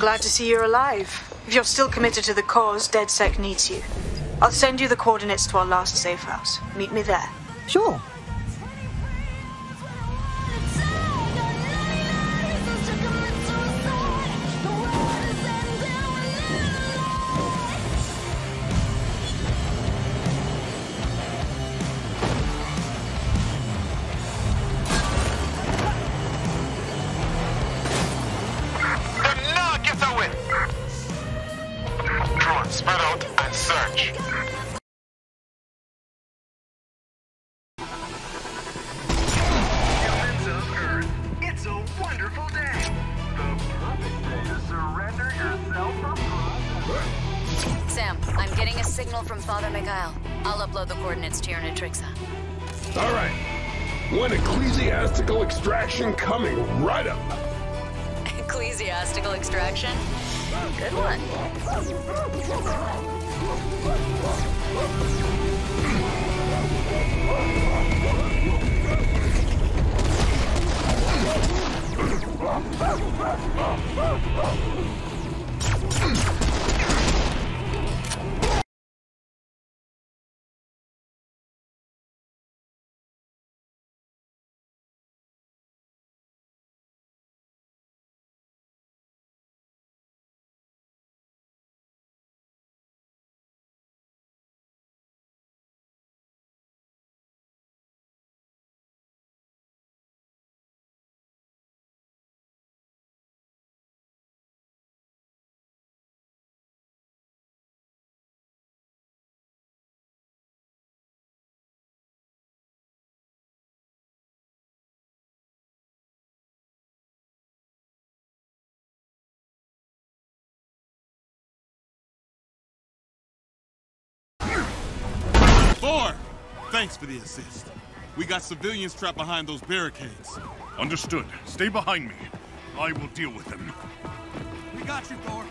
Glad to see you're alive. If you're still committed to the cause, DedSec needs you. I'll send you the coordinates to our last safe house. Meet me there. Sure. Getting a signal from Father Mikhail. I'll upload the coordinates to your Natrixa. All right. One ecclesiastical extraction coming right up. Ecclesiastical extraction? Good one. Thor! Thanks for the assist. We got civilians trapped behind those barricades. Understood. Stay behind me. I will deal with them. We got you, Thor.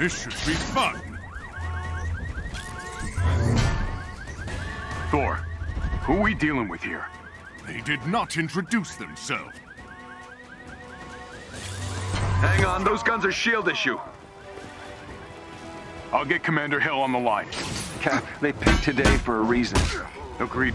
This should be fun. Thor, who are we dealing with here? They did not introduce themselves. Hang on, those guns are S.H.I.E.L.D. issue. I'll get Commander Hill on the line. Cap, they picked today for a reason. Agreed.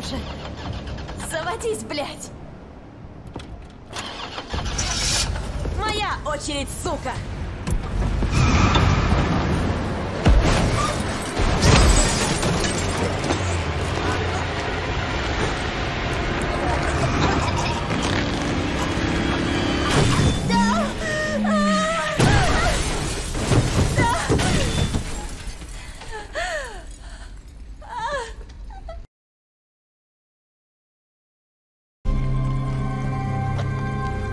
уже. Заводись, блядь. Моя очередь, сука.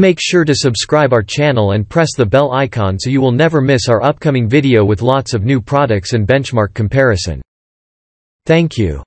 Make sure to subscribe our channel and press the bell icon so you will never miss our upcoming video with lots of new products and benchmark comparison. Thank you.